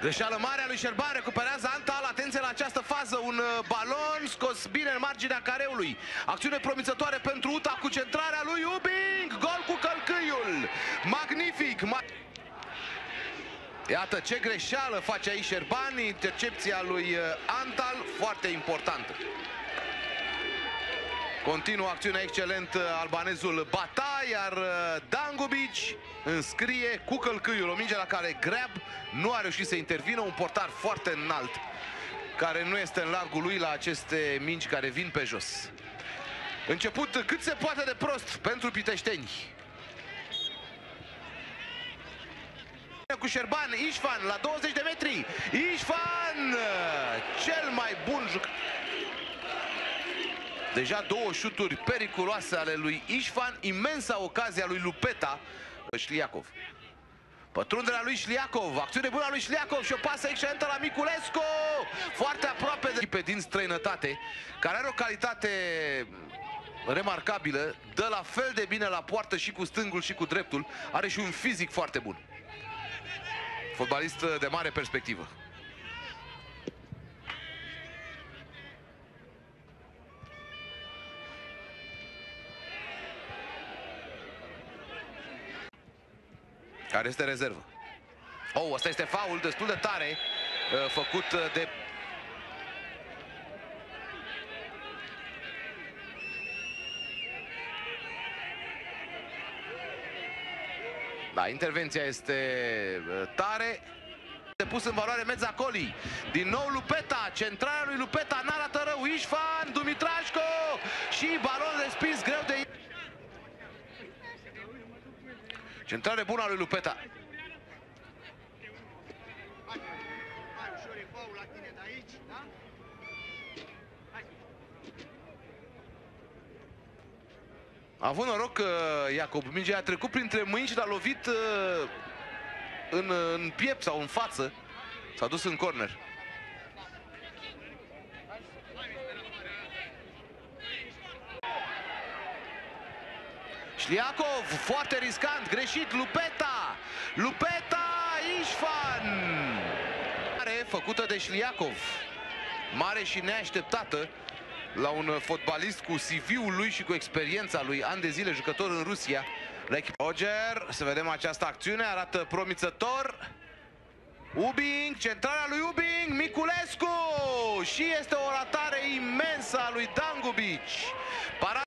Greșeală mare a lui Șerban, recuperează Antal, atenție la această fază, un uh, balon scos bine în marginea careului. Acțiune promițătoare pentru UTA cu centrarea lui Ubing, gol cu călcâiul. Magnific! Ma Iată ce greșeală face aici Șerban, intercepția lui uh, Antal, foarte importantă. Continuă acțiunea excelent uh, albanezul Bata, iar uh, Dangubic înscrie cu călcâiul o minge la care Grab nu a reușit să intervină, un portar foarte înalt care nu este în largul lui la aceste mingi care vin pe jos. Început cât se poate de prost pentru piteșteni. Cu Șerban, Ișfan la 20 de metri. Ișfan, cel mai bun jucător. Deja două șuturi periculoase ale lui Ișfan, imensa ocazia lui Lupeta, Șliacov. Pătrunderea lui Șliacov, acțiune bună a lui Șliacov și o pasă excelentă la Miculescu! Foarte aproape de pe din străinătate, care are o calitate remarcabilă, dă la fel de bine la poartă și cu stângul și cu dreptul, are și un fizic foarte bun. Fotbalist de mare perspectivă. Care este rezervă. Oh, asta este faul destul de tare uh, făcut uh, de Da, intervenția este uh, tare. De pus în valoare Mezzacoli. Din nou Lupeta, centrarea lui Lupeta, n-arată rău, Ișfan, Dumitrașco și balon respins greu de... Centrare bună a lui Lupeta. A avut noroc că Iacob Mingea a trecut printre mâini și l-a lovit uh, în, în piept sau în față. S-a dus în corner. Șliacov, foarte riscant, greșit, Lupeta! Lupeta, Ișfan! Mare făcută de Șliacov. Mare și neașteptată la un fotbalist cu CV-ul lui și cu experiența lui, ani de zile jucător în Rusia. La Roger, să vedem această acțiune, arată promițător. Ubing, centrarea lui Ubing, Miculescu! Și este o ratare imensă a lui Dangubici. Para